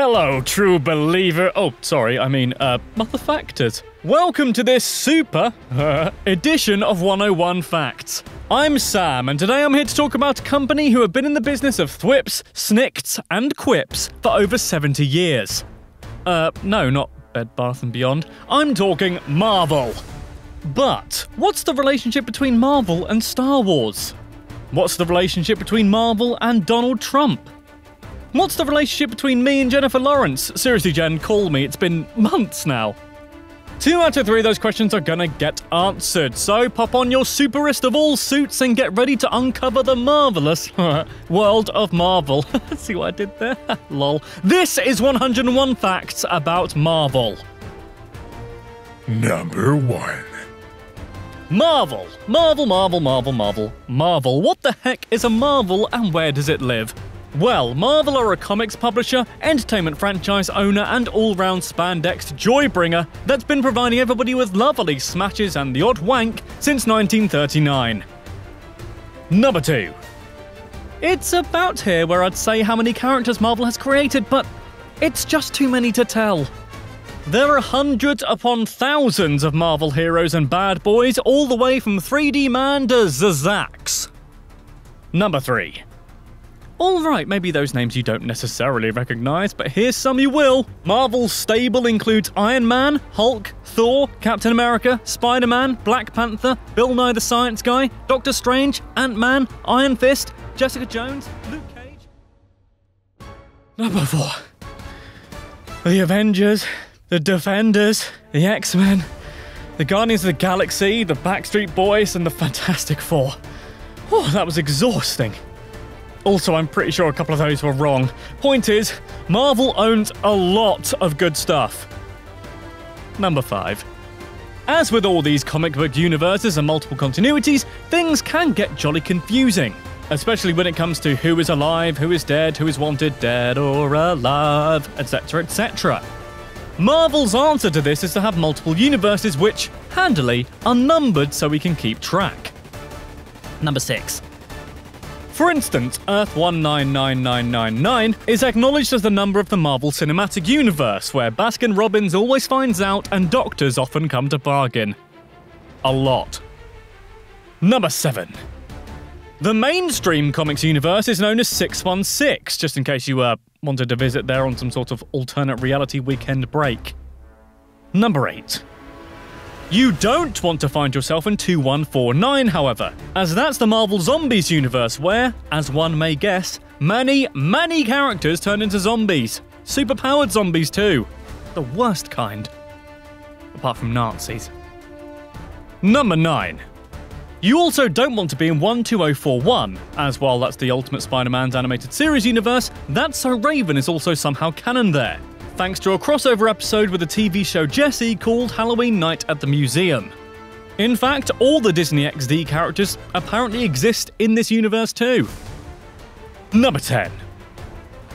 Hello, true believer. Oh, sorry, I mean, uh, motherfactors. Welcome to this super uh, edition of 101 Facts. I'm Sam, and today I'm here to talk about a company who have been in the business of thwips, snicks, and quips for over 70 years. Uh, no, not Bed Bath and Beyond. I'm talking Marvel. But what's the relationship between Marvel and Star Wars? What's the relationship between Marvel and Donald Trump? What's the relationship between me and Jennifer Lawrence? Seriously, Jen, call me. It's been months now. Two out of three of those questions are gonna get answered, so pop on your superest of all suits and get ready to uncover the marvelous world of Marvel. See what I did there? Lol. This is 101 facts about Marvel. Number one. Marvel. Marvel, Marvel, Marvel, Marvel. Marvel. What the heck is a Marvel and where does it live? Well, Marvel are a comics publisher, entertainment franchise owner, and all round spandex joybringer that's been providing everybody with lovely smashes and the odd wank since 1939. Number 2. It's about here where I'd say how many characters Marvel has created, but it's just too many to tell. There are hundreds upon thousands of Marvel heroes and bad boys, all the way from 3D Man to Zzzax. Number 3. Alright, maybe those names you don't necessarily recognize, but here's some you will. Marvel's stable includes Iron Man, Hulk, Thor, Captain America, Spider Man, Black Panther, Bill Nye the Science Guy, Doctor Strange, Ant Man, Iron Fist, Jessica Jones, Luke Cage. Number 4. The Avengers, the Defenders, the X Men, the Guardians of the Galaxy, the Backstreet Boys, and the Fantastic Four. Oh, that was exhausting. Also, I'm pretty sure a couple of those were wrong. Point is, Marvel owns a lot of good stuff. Number 5. As with all these comic book universes and multiple continuities, things can get jolly confusing. Especially when it comes to who is alive, who is dead, who is wanted dead or alive, etc., etc. Marvel's answer to this is to have multiple universes which, handily, are numbered so we can keep track. Number 6. For instance, Earth 199999 is acknowledged as the number of the Marvel Cinematic Universe, where Baskin Robbins always finds out and doctors often come to bargain. A lot. Number 7. The mainstream comics universe is known as 616, just in case you uh, wanted to visit there on some sort of alternate reality weekend break. Number 8. You don't want to find yourself in 2149, however, as that's the Marvel Zombies universe where, as one may guess, many, many characters turn into zombies. Superpowered zombies, too. The worst kind. Apart from Nazis. Number 9. You also don't want to be in 12041, as while that's the Ultimate Spider Man's animated series universe, That's So Raven is also somehow canon there thanks to a crossover episode with the TV show Jessie called Halloween Night at the Museum. In fact, all the Disney XD characters apparently exist in this universe too. Number 10.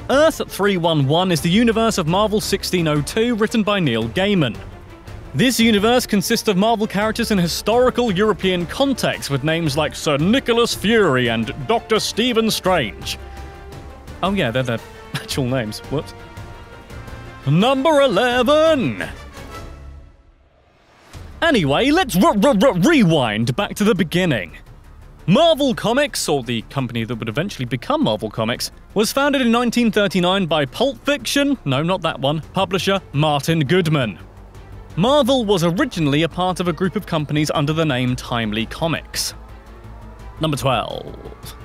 Earth 311 is the universe of Marvel 1602 written by Neil Gaiman. This universe consists of Marvel characters in historical European context with names like Sir Nicholas Fury and Dr. Stephen Strange. Oh, yeah, they're their actual names. Whoops. Number 11! Anyway, let's rewind back to the beginning. Marvel Comics, or the company that would eventually become Marvel Comics, was founded in 1939 by Pulp Fiction, no, not that one, publisher Martin Goodman. Marvel was originally a part of a group of companies under the name Timely Comics. Number 12.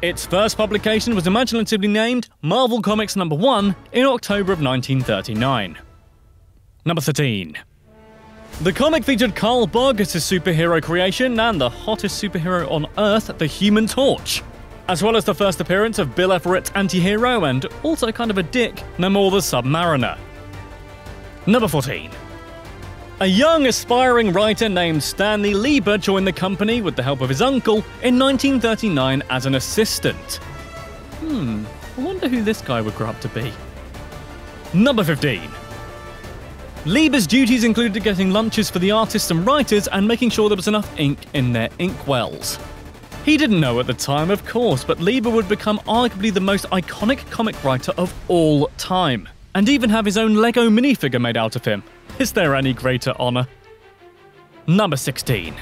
Its first publication was imaginatively named Marvel Comics Number 1 in October of 1939. Number 13. The comic featured Carl Burgos's superhero creation and the hottest superhero on Earth, the Human Torch, as well as the first appearance of Bill Everett's anti-hero and also kind of a dick, Namor the Submariner. Number 14. A young, aspiring writer named Stanley Lieber joined the company with the help of his uncle in 1939 as an assistant. Hmm, I wonder who this guy would grow up to be. Number 15. Lieber's duties included getting lunches for the artists and writers and making sure there was enough ink in their inkwells. He didn't know at the time, of course, but Lieber would become arguably the most iconic comic writer of all time and even have his own Lego minifigure made out of him. Is there any greater honour? Number 16.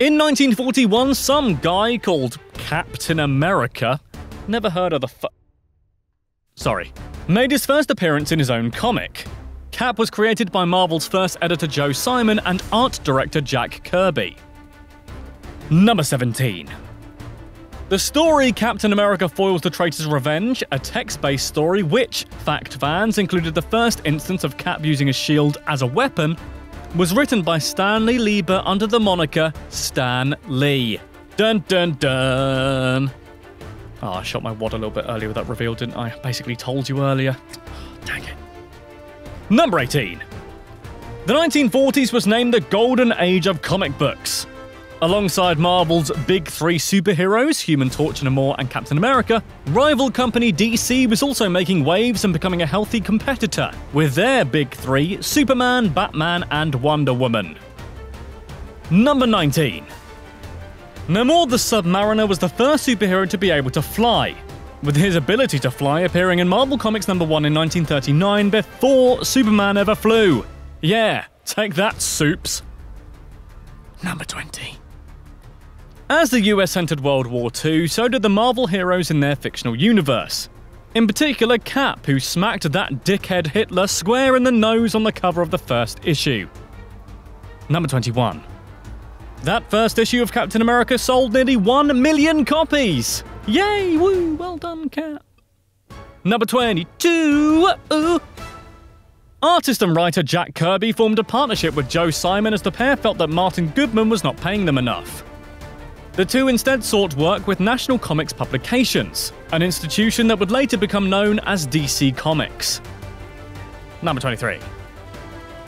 In 1941, some guy called Captain America, never heard of the fu- Sorry, made his first appearance in his own comic. Cap was created by Marvel's first editor Joe Simon and art director Jack Kirby. Number 17. The story Captain America Foils the Traitor's Revenge, a text based story which, fact fans, included the first instance of Cap using a shield as a weapon, was written by Stanley Lieber under the moniker Stan Lee. Dun dun dun. Oh, I shot my wad a little bit earlier with that reveal, didn't I? Basically told you earlier. Dang it. Number 18. The 1940s was named the Golden Age of comic books. Alongside Marvel's big three superheroes, Human Torch, Namor, and Captain America, rival company DC was also making waves and becoming a healthy competitor, with their big three Superman, Batman, and Wonder Woman. Number 19. Namor the Submariner was the first superhero to be able to fly, with his ability to fly appearing in Marvel Comics number 1 in 1939 before Superman ever flew. Yeah, take that, Supes. Number 20. As the US entered World War II, so did the Marvel heroes in their fictional universe. In particular, Cap, who smacked that dickhead Hitler square in the nose on the cover of the first issue. Number 21. That first issue of Captain America sold nearly 1 million copies! Yay! Woo! Well done, Cap. Number 22. Uh, Artist and writer Jack Kirby formed a partnership with Joe Simon as the pair felt that Martin Goodman was not paying them enough. The two instead sought work with National Comics Publications, an institution that would later become known as DC Comics. Number 23.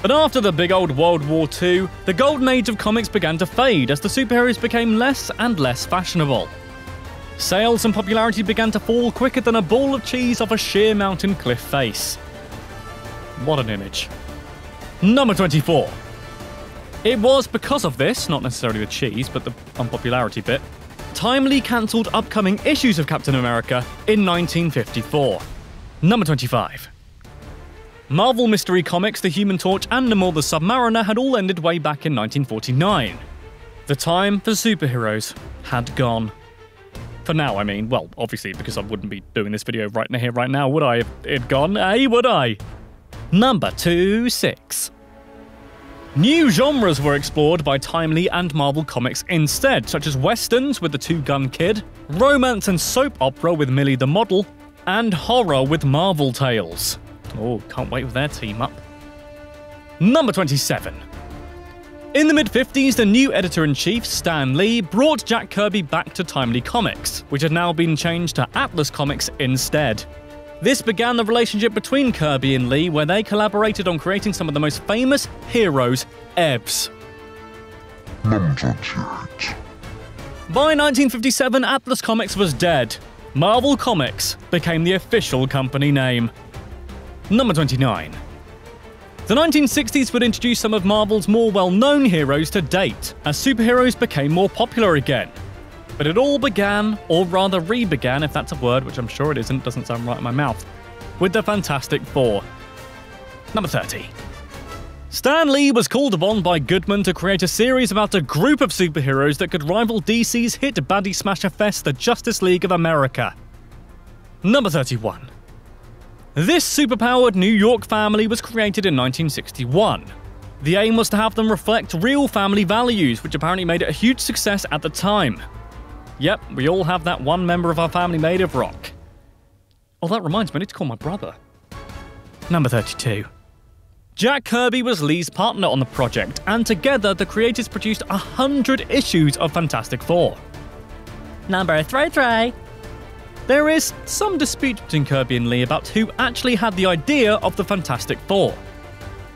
But after the big old World War II, the golden age of comics began to fade as the superheroes became less and less fashionable. Sales and popularity began to fall quicker than a ball of cheese off a sheer mountain cliff face. What an image. Number 24. It was because of this, not necessarily the cheese, but the unpopularity bit, Timely cancelled upcoming issues of Captain America in 1954. Number 25. Marvel Mystery Comics, The Human Torch, and Namor the Submariner had all ended way back in 1949. The time for superheroes had gone. For now, I mean, well, obviously, because I wouldn't be doing this video right here, right now, would I? It gone, eh, would I? Number 2 6. New genres were explored by Timely and Marvel Comics instead, such as westerns with the Two Gun Kid, romance and soap opera with Millie the Model, and horror with Marvel Tales. Oh, can't wait for their team up. Number 27. In the mid 50s, the new editor in chief, Stan Lee, brought Jack Kirby back to Timely Comics, which had now been changed to Atlas Comics instead. This began the relationship between Kirby and Lee, where they collaborated on creating some of the most famous heroes, EVs. By 1957, Atlas Comics was dead. Marvel Comics became the official company name. Number 29. The 1960s would introduce some of Marvel's more well known heroes to date, as superheroes became more popular again. But it all began, or rather re began, if that's a word, which I'm sure it isn't, doesn't sound right in my mouth, with the Fantastic Four. Number 30. Stan Lee was called upon by Goodman to create a series about a group of superheroes that could rival DC's hit baddie smasher fest, the Justice League of America. Number 31. This superpowered New York family was created in 1961. The aim was to have them reflect real family values, which apparently made it a huge success at the time. Yep, we all have that one member of our family made of rock. Oh, that reminds me, I need to call my brother. Number 32. Jack Kirby was Lee's partner on the project, and together the creators produced 100 issues of Fantastic Four. Number 33. There is some dispute between Kirby and Lee about who actually had the idea of the Fantastic Four.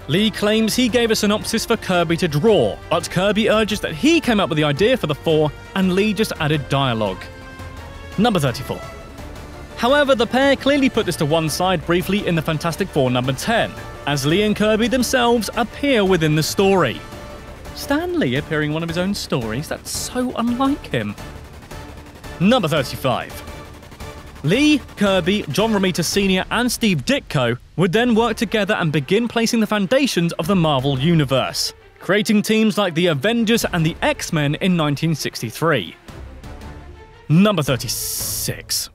Lee claims he gave a synopsis for Kirby to draw, but Kirby urges that he came up with the idea for the four and Lee just added dialogue. Number 34. However, the pair clearly put this to one side briefly in the Fantastic Four number 10, as Lee and Kirby themselves appear within the story. Stan Lee appearing in one of his own stories? That's so unlike him. Number 35. Lee, Kirby, John Romita Sr., and Steve Ditko would then work together and begin placing the foundations of the Marvel Universe, creating teams like the Avengers and the X Men in 1963. Number 36.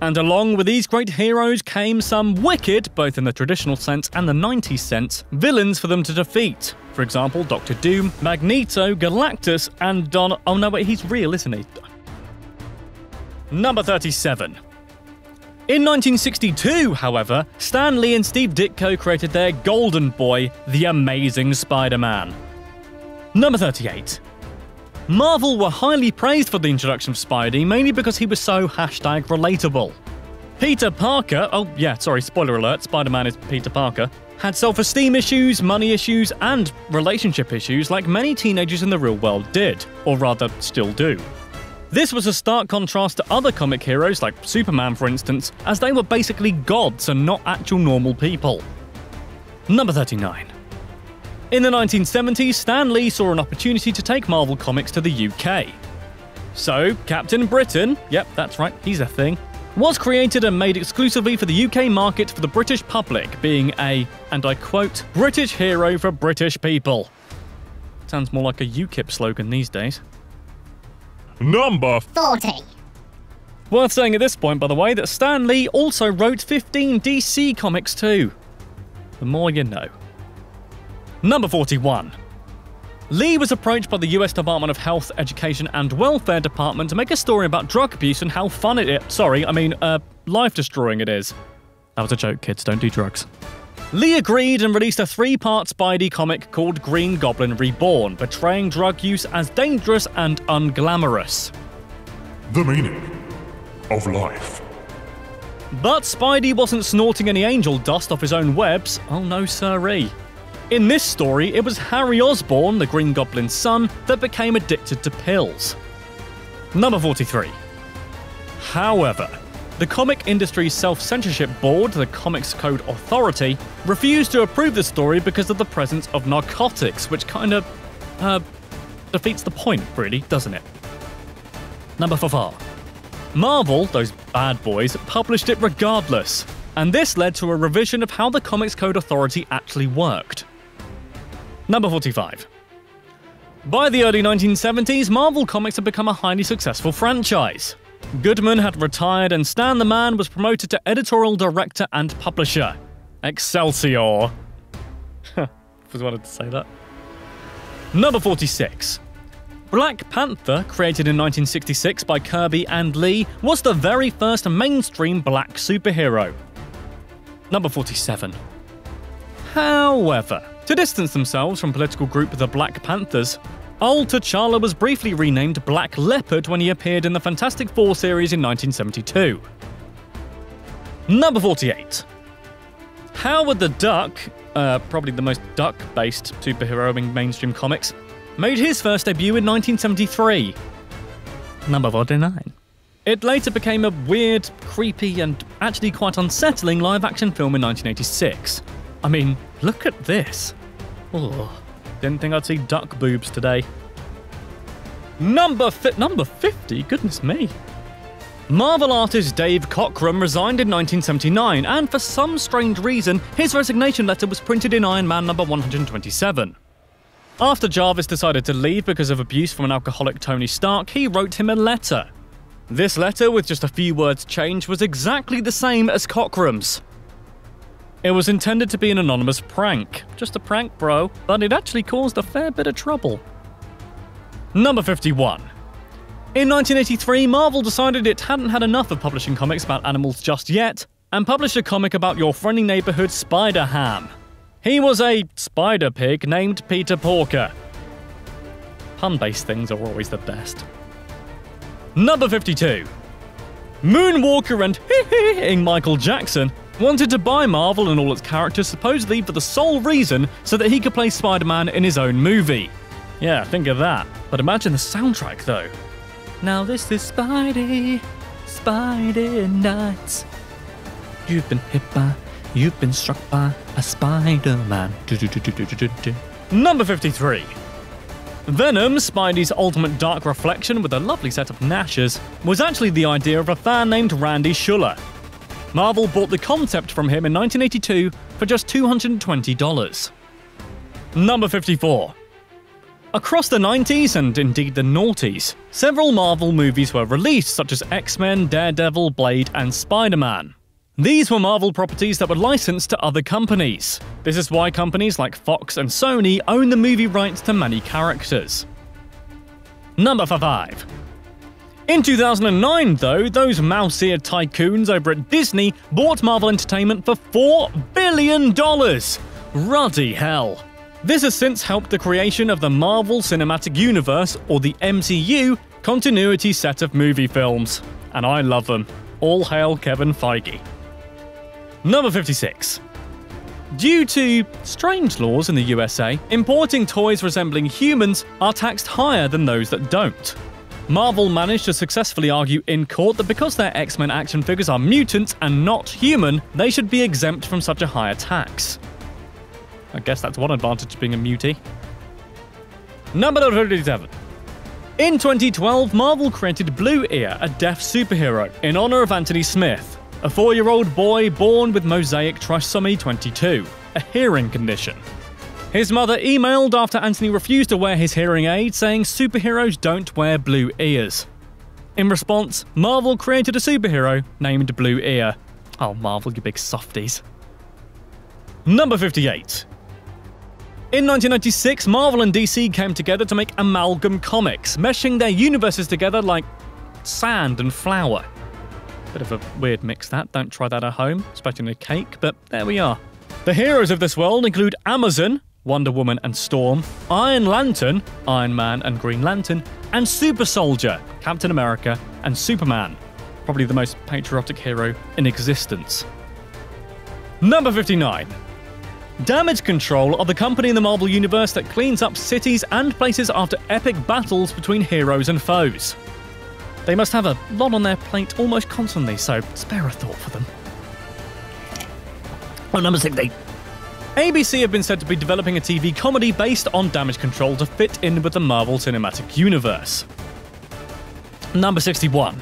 And along with these great heroes came some wicked, both in the traditional sense and the 90s sense, villains for them to defeat. For example, Doctor Doom, Magneto, Galactus, and Don. Oh no, wait, he's real, isn't he? Number 37. In 1962, however, Stan Lee and Steve Ditko created their golden boy, The Amazing Spider Man. Number 38. Marvel were highly praised for the introduction of Spidey, mainly because he was so hashtag relatable. Peter Parker, oh yeah, sorry, spoiler alert, Spider Man is Peter Parker, had self esteem issues, money issues, and relationship issues like many teenagers in the real world did, or rather, still do. This was a stark contrast to other comic heroes like Superman, for instance, as they were basically gods and not actual normal people. Number 39. In the 1970s, Stan Lee saw an opportunity to take Marvel Comics to the UK. So, Captain Britain, yep, that's right, he's a thing, was created and made exclusively for the UK market for the British public, being a, and I quote, British hero for British people. Sounds more like a UKIP slogan these days. Number 40. Worth saying at this point, by the way, that Stan Lee also wrote 15 DC comics too. The more you know. Number 41. Lee was approached by the US Department of Health, Education and Welfare Department to make a story about drug abuse and how fun it is. Sorry, I mean, uh, life destroying it is. That was a joke, kids, don't do drugs. Lee agreed and released a three part Spidey comic called Green Goblin Reborn, portraying drug use as dangerous and unglamorous. The meaning of life. But Spidey wasn't snorting any angel dust off his own webs. Oh no, sirree. In this story, it was Harry Osborn, the Green Goblin's son, that became addicted to pills. Number 43. However, the comic industry's self censorship board, the Comics Code Authority, refused to approve the story because of the presence of narcotics, which kind of, uh, defeats the point, really, doesn't it? Number 44. Marvel, those bad boys, published it regardless, and this led to a revision of how the Comics Code Authority actually worked. Number 45. By the early 1970s, Marvel Comics had become a highly successful franchise. Goodman had retired, and Stan the Man was promoted to editorial director and publisher. Excelsior! Just wanted to say that. Number 46. Black Panther, created in 1966 by Kirby and Lee, was the very first mainstream black superhero. Number 47. However, to distance themselves from political group the Black Panthers, old T'Challa was briefly renamed Black Leopard when he appeared in the Fantastic Four series in 1972. Number 48. Howard the Duck, uh, probably the most duck based superhero in mainstream comics, made his first debut in 1973. Number 49. It later became a weird, creepy, and actually quite unsettling live action film in 1986. I mean, look at this. Oh, didn't think I'd see duck boobs today. Number fi- number 50, goodness me. Marvel artist Dave Cockrum resigned in 1979, and for some strange reason, his resignation letter was printed in Iron Man number 127. After Jarvis decided to leave because of abuse from an alcoholic Tony Stark, he wrote him a letter. This letter, with just a few words changed, was exactly the same as Cockrum's. It was intended to be an anonymous prank. Just a prank, bro, but it actually caused a fair bit of trouble. Number 51. In 1983, Marvel decided it hadn't had enough of publishing comics about animals just yet, and published a comic about your friendly neighborhood Spider Ham. He was a spider pig named Peter Porker. Pun based things are always the best. Number 52. Moonwalker and hee Michael Jackson wanted to buy Marvel and all its characters supposedly for the sole reason so that he could play Spider Man in his own movie. Yeah, think of that. But imagine the soundtrack though. Now this is Spidey, Spidey Nights. You've been hit by, you've been struck by a Spider Man. Number 53. Venom, Spidey's ultimate dark reflection with a lovely set of gnashes, was actually the idea of a fan named Randy Schueller. Marvel bought the concept from him in 1982 for just $220. Number 54. Across the 90s and indeed the noughties, several Marvel movies were released, such as X Men, Daredevil, Blade, and Spider Man. These were Marvel properties that were licensed to other companies. This is why companies like Fox and Sony own the movie rights to many characters. Number 5. In 2009, though, those mouse-eared tycoons over at Disney bought Marvel Entertainment for $4 billion! Ruddy hell. This has since helped the creation of the Marvel Cinematic Universe, or the MCU, continuity set of movie films. And I love them. All hail Kevin Feige. Number 56. Due to strange laws in the USA, importing toys resembling humans are taxed higher than those that don't. Marvel managed to successfully argue in court that because their X Men action figures are mutants and not human, they should be exempt from such a higher tax. I guess that's one advantage of being a mutie. Number 37. In 2012, Marvel created Blue Ear, a deaf superhero, in honor of Anthony Smith, a four year old boy born with mosaic trisomy 22, a hearing condition. His mother emailed after Anthony refused to wear his hearing aid, saying superheroes don't wear blue ears. In response, Marvel created a superhero named Blue Ear. Oh, Marvel, you big softies. Number 58. In 1996, Marvel and DC came together to make Amalgam Comics, meshing their universes together like sand and flour. Bit of a weird mix that, don't try that at home, especially in a cake, but there we are. The heroes of this world include Amazon, Wonder Woman and Storm, Iron Lantern, Iron Man and Green Lantern, and Super Soldier, Captain America and Superman. Probably the most patriotic hero in existence. Number 59. Damage Control are the company in the Marvel Universe that cleans up cities and places after epic battles between heroes and foes. They must have a lot on their plate almost constantly, so spare a thought for them. Oh, number 60. ABC have been said to be developing a TV comedy based on damage control to fit in with the Marvel Cinematic Universe. Number 61.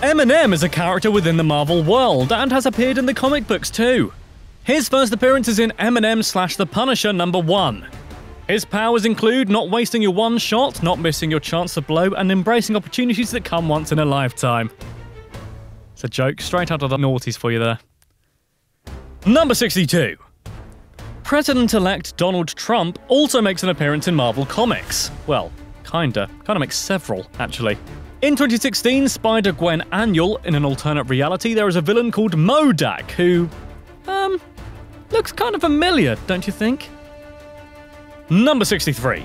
Eminem is a character within the Marvel world and has appeared in the comic books too. His first appearance is in Eminem slash The Punisher number 1. His powers include not wasting your one shot, not missing your chance to blow, and embracing opportunities that come once in a lifetime. It's a joke straight out of the noughties for you there. Number 62. President elect Donald Trump also makes an appearance in Marvel Comics. Well, kinda. Kinda makes several, actually. In 2016, Spider Gwen Annual, in an alternate reality, there is a villain called MODOK who. um. looks kind of familiar, don't you think? Number 63.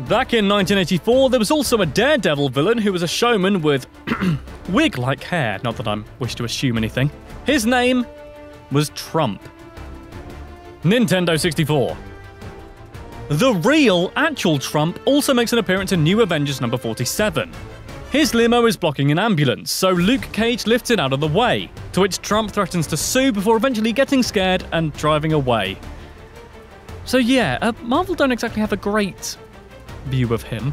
Back in 1984, there was also a Daredevil villain who was a showman with wig like hair, not that I wish to assume anything. His name was Trump. Nintendo 64. The real, actual Trump also makes an appearance in New Avengers number 47. His limo is blocking an ambulance, so Luke Cage lifts it out of the way, to which Trump threatens to sue before eventually getting scared and driving away. So, yeah, uh, Marvel don't exactly have a great view of him.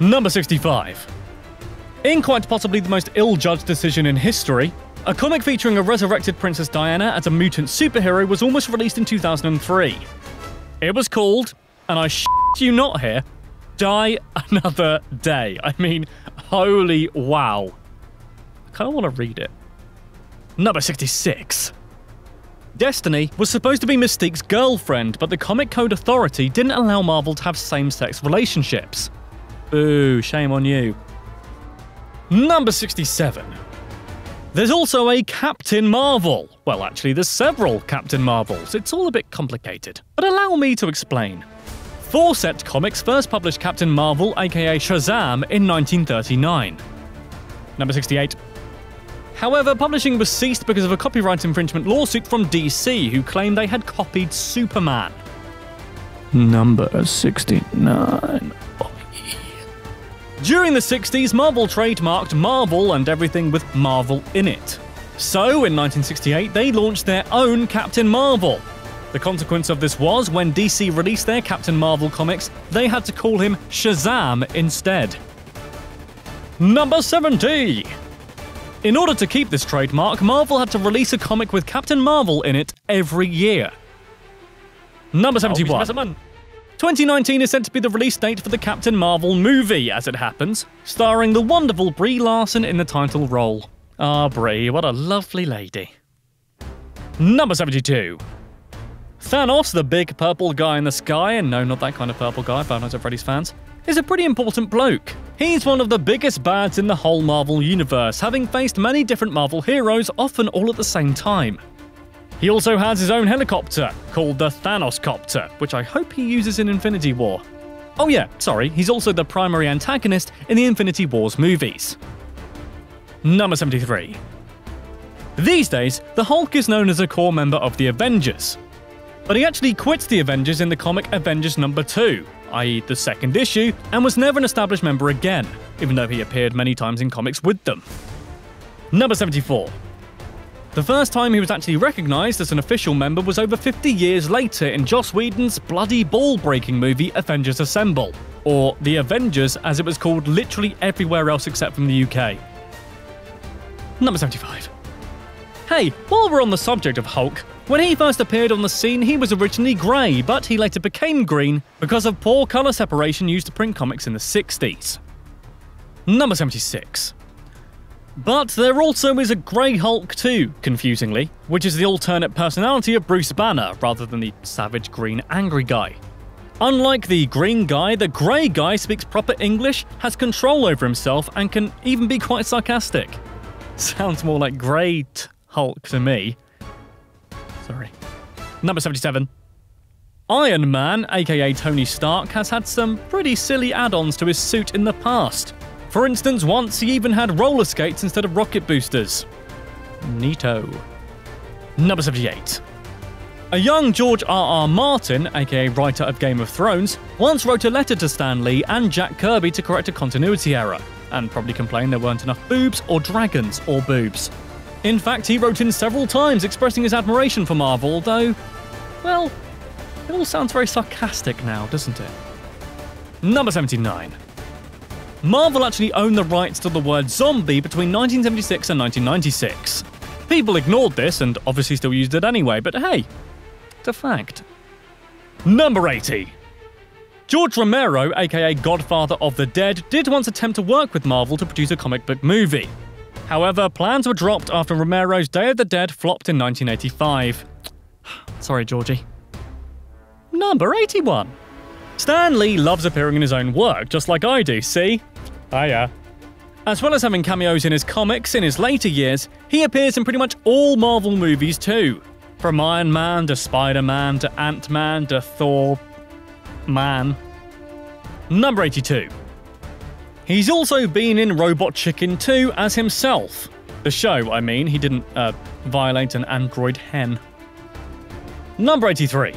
Number 65. In quite possibly the most ill judged decision in history, a comic featuring a resurrected Princess Diana as a mutant superhero was almost released in 2003. It was called, and I sh you not here, Die Another Day. I mean, holy wow. I kind of want to read it. Number 66. Destiny was supposed to be Mystique's girlfriend, but the Comic Code Authority didn't allow Marvel to have same sex relationships. Ooh, shame on you. Number 67. There's also a Captain Marvel. Well, actually, there's several Captain Marvels. It's all a bit complicated. But allow me to explain. Fawcett Comics first published Captain Marvel, aka Shazam, in 1939. Number 68. However, publishing was ceased because of a copyright infringement lawsuit from DC, who claimed they had copied Superman. Number 69. During the 60s, Marvel trademarked Marvel and everything with Marvel in it. So, in 1968, they launched their own Captain Marvel. The consequence of this was when DC released their Captain Marvel comics, they had to call him Shazam instead. Number 70! In order to keep this trademark, Marvel had to release a comic with Captain Marvel in it every year. Number 71. 2019 is said to be the release date for the Captain Marvel movie, as it happens, starring the wonderful Brie Larson in the title role. Ah, Brie, what a lovely lady. Number 72. Thanos, the big purple guy in the sky, and no, not that kind of purple guy, Five Nights at Freddy's fans, is a pretty important bloke. He's one of the biggest bads in the whole Marvel universe, having faced many different Marvel heroes, often all at the same time. He also has his own helicopter, called the Thanos Copter, which I hope he uses in Infinity War. Oh yeah, sorry, he's also the primary antagonist in the Infinity Wars movies. Number 73. These days, the Hulk is known as a core member of the Avengers. But he actually quits the Avengers in the comic Avengers number 2, i.e., the second issue, and was never an established member again, even though he appeared many times in comics with them. Number 74. The first time he was actually recognised as an official member was over 50 years later in Joss Whedon's bloody ball breaking movie Avengers Assemble, or The Avengers as it was called literally everywhere else except from the UK. Number 75. Hey, while we're on the subject of Hulk, when he first appeared on the scene, he was originally grey, but he later became green because of poor colour separation used to print comics in the 60s. Number 76. But there also is a Grey Hulk too, confusingly, which is the alternate personality of Bruce Banner rather than the savage green angry guy. Unlike the green guy, the grey guy speaks proper English, has control over himself, and can even be quite sarcastic. Sounds more like Great Hulk to me. Sorry. Number 77. Iron Man, aka Tony Stark, has had some pretty silly add ons to his suit in the past. For instance, once he even had roller skates instead of rocket boosters. Neato. Number 78. A young George R.R. Martin, aka writer of Game of Thrones, once wrote a letter to Stan Lee and Jack Kirby to correct a continuity error, and probably complained there weren't enough boobs or dragons or boobs. In fact, he wrote in several times expressing his admiration for Marvel, though, well, it all sounds very sarcastic now, doesn't it? Number 79. Marvel actually owned the rights to the word zombie between 1976 and 1996. People ignored this and obviously still used it anyway, but hey, it's a fact. Number 80. George Romero, aka Godfather of the Dead, did once attempt to work with Marvel to produce a comic book movie. However, plans were dropped after Romero's Day of the Dead flopped in 1985. Sorry, Georgie. Number 81. Stan Lee loves appearing in his own work, just like I do, see? Hiya. As well as having cameos in his comics in his later years, he appears in pretty much all Marvel movies too. From Iron Man to Spider Man to Ant Man to Thor. Man. Number 82. He's also been in Robot Chicken 2 as himself. The show, I mean, he didn't, uh, violate an android hen. Number 83.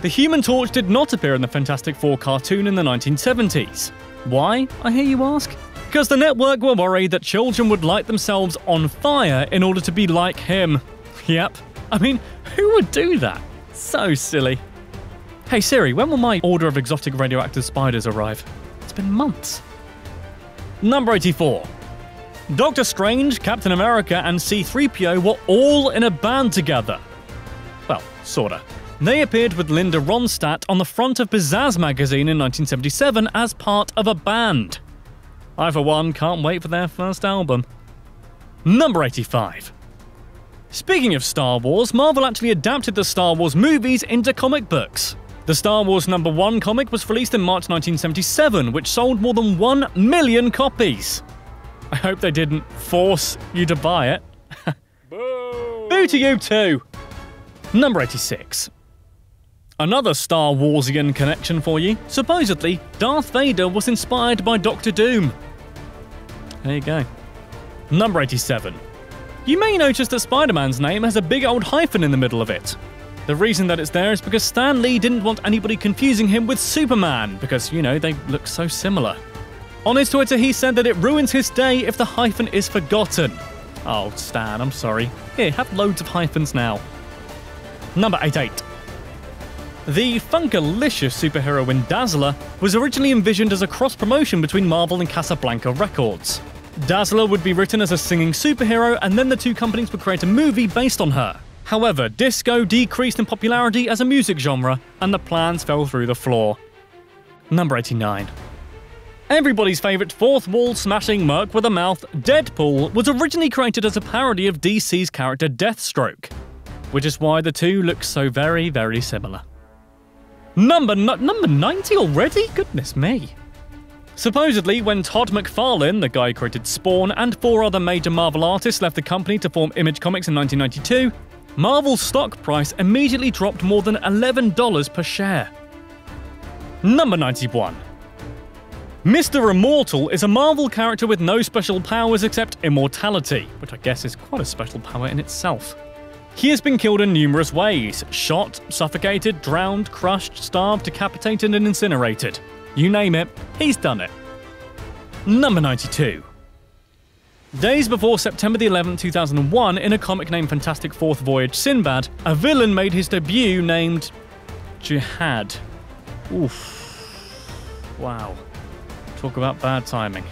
The Human Torch did not appear in the Fantastic Four cartoon in the 1970s. Why, I hear you ask? Because the network were worried that children would light themselves on fire in order to be like him. Yep. I mean, who would do that? So silly. Hey Siri, when will my order of exotic radioactive spiders arrive? It's been months. Number 84. Doctor Strange, Captain America, and C3PO were all in a band together. Well, sorta. They appeared with Linda Ronstadt on the front of Pizzazz magazine in 1977 as part of a band. I, for one, can't wait for their first album. Number 85. Speaking of Star Wars, Marvel actually adapted the Star Wars movies into comic books. The Star Wars number 1 comic was released in March 1977, which sold more than 1 million copies. I hope they didn't force you to buy it. Boo! Boo to you too! Number 86. Another Star Warsian connection for you. Supposedly, Darth Vader was inspired by Doctor Doom. There you go. Number 87. You may notice that Spider Man's name has a big old hyphen in the middle of it. The reason that it's there is because Stan Lee didn't want anybody confusing him with Superman, because, you know, they look so similar. On his Twitter, he said that it ruins his day if the hyphen is forgotten. Oh, Stan, I'm sorry. Here, have loads of hyphens now. Number 88. The Funkalicious superheroine Dazzler was originally envisioned as a cross promotion between Marvel and Casablanca Records. Dazzler would be written as a singing superhero, and then the two companies would create a movie based on her. However, disco decreased in popularity as a music genre, and the plans fell through the floor. Number 89. Everybody's favourite fourth wall smashing merc with a mouth, Deadpool, was originally created as a parody of DC's character Deathstroke, which is why the two look so very, very similar. Number number 90 already? Goodness me. Supposedly, when Todd McFarlane, the guy who created Spawn, and four other major Marvel artists left the company to form Image Comics in 1992, Marvel's stock price immediately dropped more than $11 per share. Number 91. Mr. Immortal is a Marvel character with no special powers except immortality, which I guess is quite a special power in itself. He has been killed in numerous ways shot, suffocated, drowned, crushed, starved, decapitated, and incinerated. You name it, he's done it. Number 92. Days before September the 11th, 2001, in a comic named Fantastic Fourth Voyage Sinbad, a villain made his debut named Jihad. Oof. Wow. Talk about bad timing.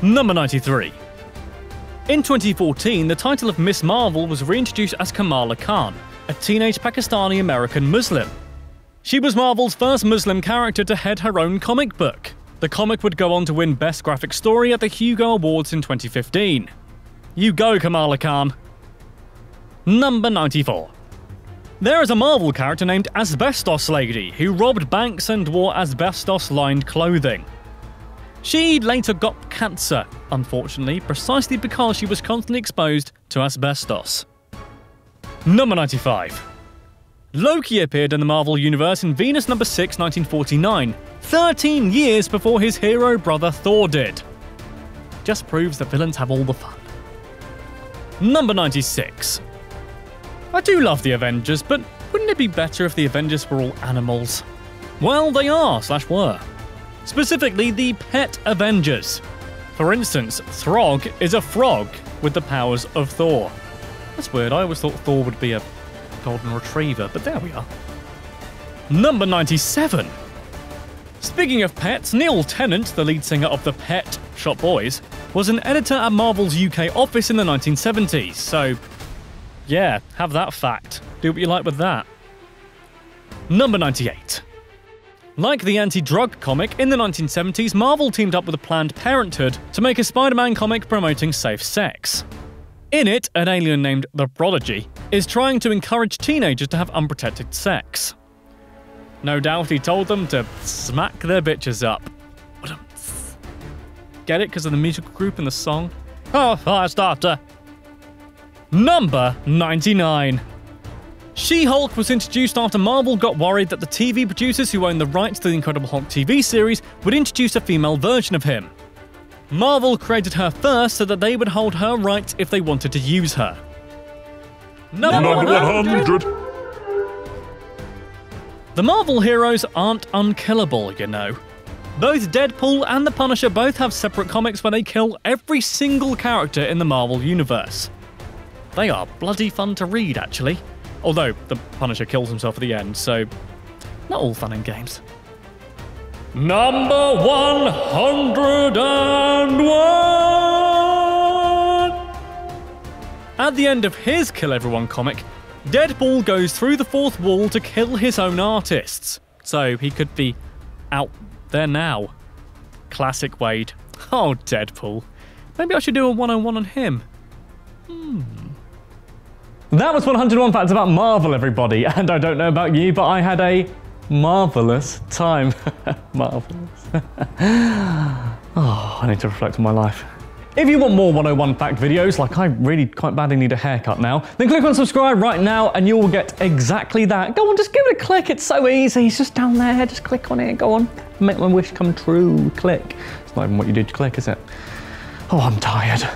Number 93. In 2014, the title of Miss Marvel was reintroduced as Kamala Khan, a teenage Pakistani American Muslim. She was Marvel's first Muslim character to head her own comic book. The comic would go on to win Best Graphic Story at the Hugo Awards in 2015. You go, Kamala Khan. Number 94. There is a Marvel character named Asbestos Lady who robbed banks and wore asbestos lined clothing. She later got cancer, unfortunately, precisely because she was constantly exposed to asbestos. Number 95. Loki appeared in the Marvel Universe in Venus number 6, 1949, 13 years before his hero brother Thor did. Just proves that villains have all the fun. Number 96. I do love the Avengers, but wouldn't it be better if the Avengers were all animals? Well, they are, slash were specifically the Pet Avengers. For instance, Throg is a frog with the powers of Thor. That's weird, I always thought Thor would be a golden retriever, but there we are. Number 97. Speaking of pets, Neil Tennant, the lead singer of the Pet Shop Boys, was an editor at Marvel's UK office in the 1970s, so yeah, have that fact. Do what you like with that. Number 98. Like the anti drug comic, in the 1970s, Marvel teamed up with Planned Parenthood to make a Spider Man comic promoting safe sex. In it, an alien named the Prodigy is trying to encourage teenagers to have unprotected sex. No doubt he told them to smack their bitches up. Get it because of the musical group and the song? Oh, fast after. Number 99. She Hulk was introduced after Marvel got worried that the TV producers who own the rights to the Incredible Hulk TV series would introduce a female version of him. Marvel created her first so that they would hold her rights if they wanted to use her. Number 100. The Marvel heroes aren't unkillable, you know. Both Deadpool and the Punisher both have separate comics where they kill every single character in the Marvel universe. They are bloody fun to read, actually. Although the Punisher kills himself at the end, so not all fun and games. Number 101! At the end of his Kill Everyone comic, Deadpool goes through the fourth wall to kill his own artists. So he could be out there now. Classic Wade. Oh, Deadpool. Maybe I should do a 101 on him. Hmm. That was 101 facts about Marvel, everybody. And I don't know about you, but I had a marvelous time. marvelous. oh, I need to reflect on my life. If you want more 101 fact videos, like I really quite badly need a haircut now, then click on subscribe right now and you will get exactly that. Go on, just give it a click. It's so easy. It's just down there. Just click on it. Go on. Make my wish come true. Click. It's not even what you do to click, is it? Oh, I'm tired.